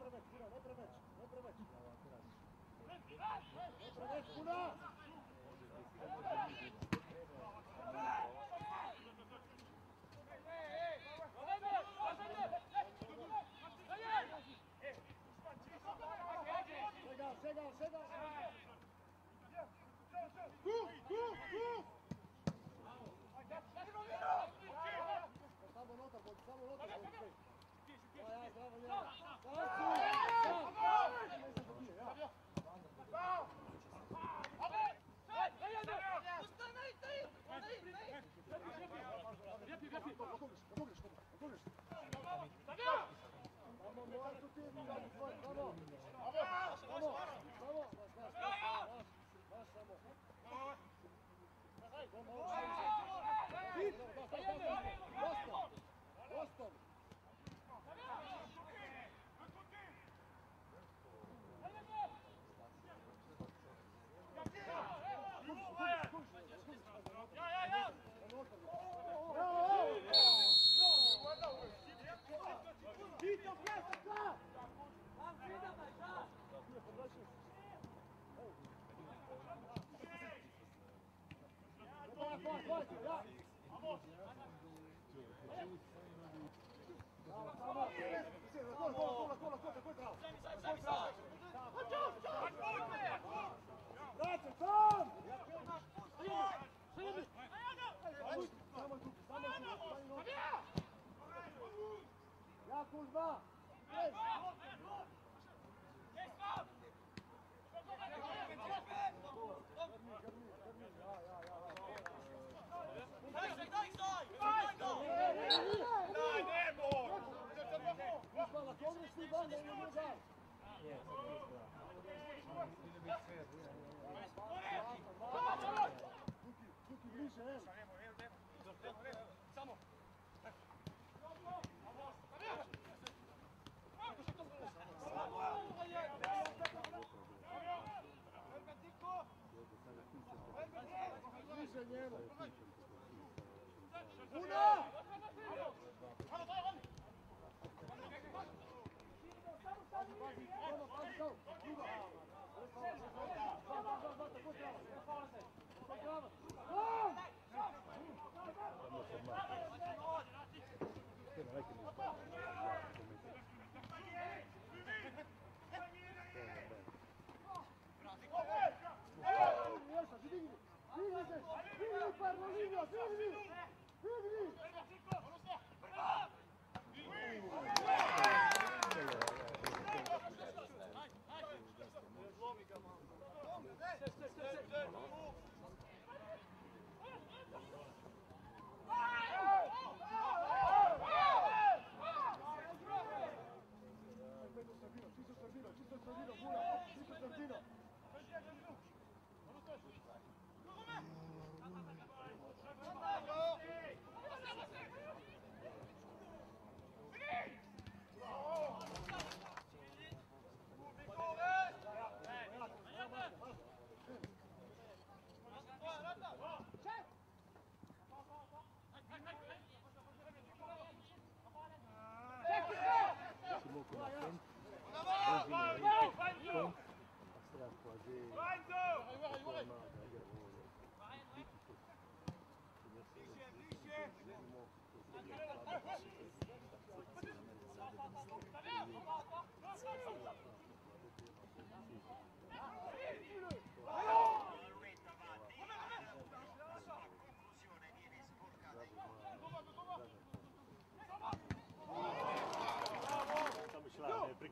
preveci, Miro, ne preveci, ne preveci. Ne preveci, Miro! Ostavi! Ostavi! Jakub, dwa! Солнечный бан, я не убежал. Yes, yes, yes. Руки, руки ближе, Эль.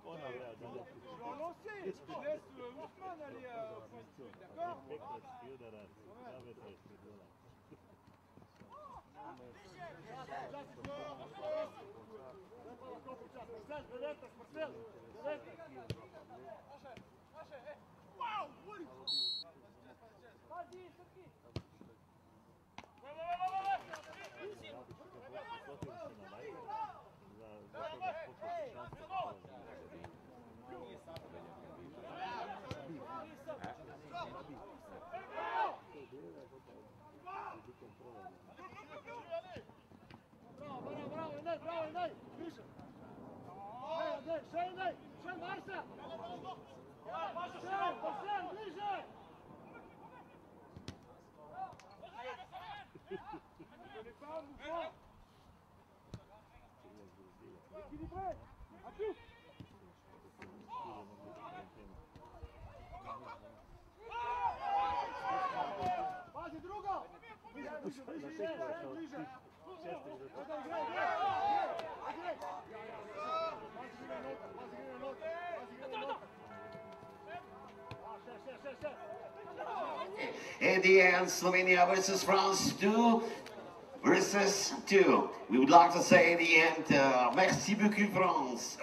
On a Je vais. Je laisse Ousmane aller au point de D'accord Wow! Vas-y, bravo, Enej, bliže. Ej, Enej, še Enej, še Marsa. Še, pa še, bliže. Pazi drugo! Bliže, bliže, bliže, bliže! In the end, Slovenia versus France 2 versus 2. We would like to say in the end, uh, merci beaucoup France.